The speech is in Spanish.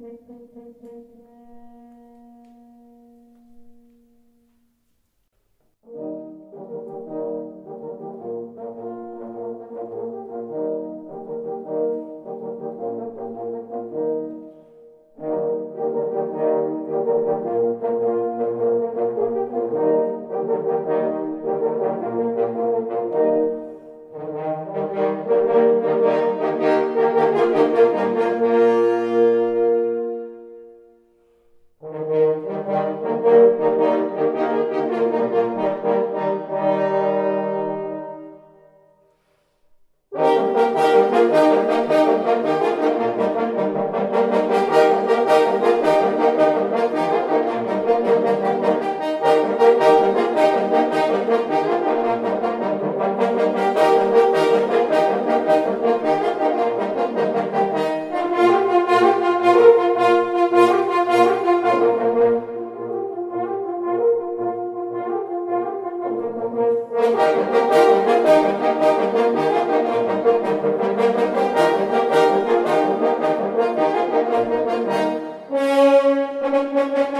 Gracias Gracias.